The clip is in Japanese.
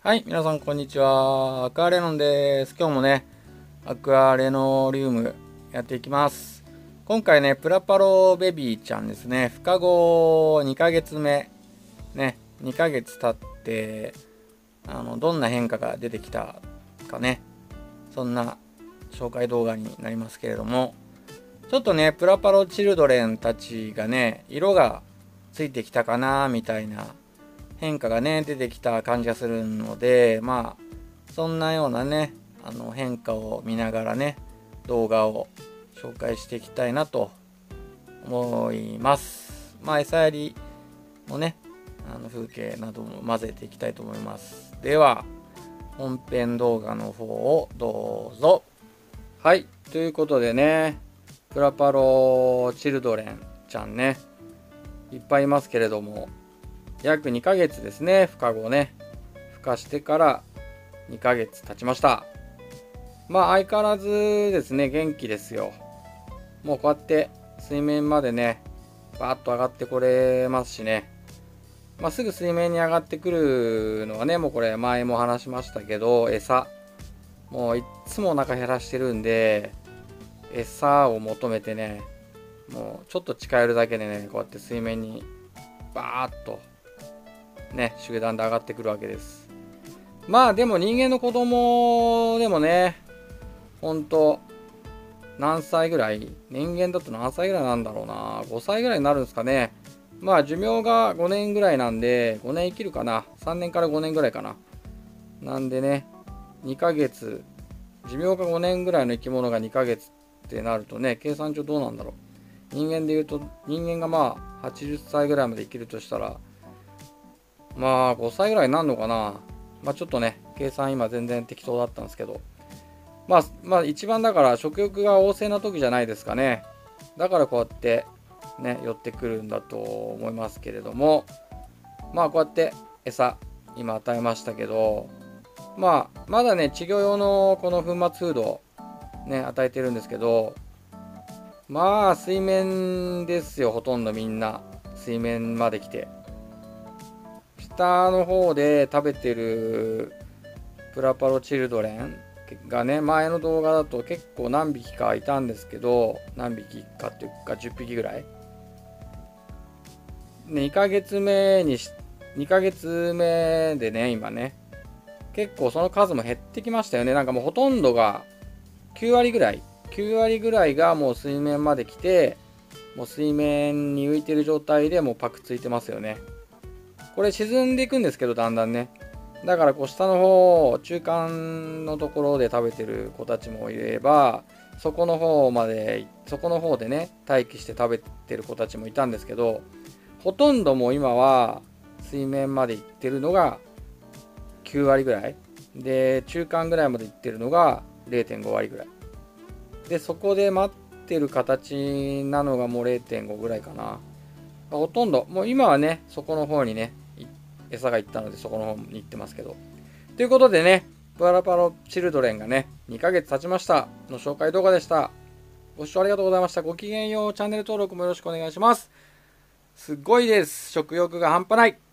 はい、皆さんこんにちは。アクアレノンです。今日もね、アクアレノリウムやっていきます。今回ね、プラパロベビーちゃんですね。孵化後2ヶ月目。ね、2ヶ月経って、あの、どんな変化が出てきたかね。そんな紹介動画になりますけれども、ちょっとね、プラパロチルドレンたちがね、色がついてきたかな、みたいな変化がね出てきた感じがするのでまあそんなようなねあの変化を見ながらね動画を紹介していきたいなと思います。まあ餌やりのねあの風景なども混ぜていきたいと思います。では本編動画の方をどうぞ。はいということでねプラパロチルドレンちゃんねいっぱいいますけれども約2ヶ月ですね、孵化後ね。孵化してから2ヶ月経ちました。まあ相変わらずですね、元気ですよ。もうこうやって水面までね、バーッと上がってこれますしね。まあすぐ水面に上がってくるのはね、もうこれ前も話しましたけど、餌。もういっつもお腹減らしてるんで、餌を求めてね、もうちょっと近寄るだけでね、こうやって水面にバーッとね、集団で上がってくるわけです。まあでも人間の子供でもね、ほんと、何歳ぐらい？人間だと何歳ぐらいなんだろうな？5歳ぐらいになるんですかね。まあ寿命が5年ぐらいなんで、5年生きるかな？3年から5年ぐらいかな。なんでね、2ヶ月、寿命が5年ぐらいの生き物が2ヶ月ってなるとね、計算上どうなんだろう？人間で言うと、人間がまあ80歳ぐらいまで生きるとしたら、まあ5歳ぐらいになるのかな。まあちょっとね、計算今全然適当だったんですけど。まあ、まあ一番だから食欲が旺盛な時じゃないですかね。だからこうやってね、寄ってくるんだと思いますけれども。まあこうやって餌、今与えましたけど、まあまだね、稚魚用のこの粉末フードね、与えてるんですけど、まあ水面ですよ、ほとんどみんな。水面まで来て。下の方で食べてるプラパロチルドレンがね前の動画だと結構何匹かいたんですけど何匹かっていうか10匹ぐらい。2ヶ月目にし2ヶ月目でね今ね。結構その数も減ってきましたよね。なんかもうほとんどが9割ぐらい。9割ぐらいがもう水面まで来てもう水面に浮いてる状態でもうパクついてますよね。これ沈んでいくんですけどだんだんね。だからこう下の方中間のところで食べてる子たちもいればそこの方までそこの方でね待機して食べてる子たちもいたんですけどほとんどもう今は水面まで行ってるのが9割ぐらい。で中間ぐらいまで行ってるのが0.5割ぐらい。でそこで待ってる形なのがもう0.5ぐらいかな。ほとんど。もう今はねそこの方にね餌が行ったのでそこの方に行ってますけど。ということでね、パラパロチルドレンがね、2ヶ月経ちましたの紹介動画でした。ご視聴ありがとうございました。ごきげんよう。チャンネル登録もよろしくお願いします。すっごいです。食欲が半端ない。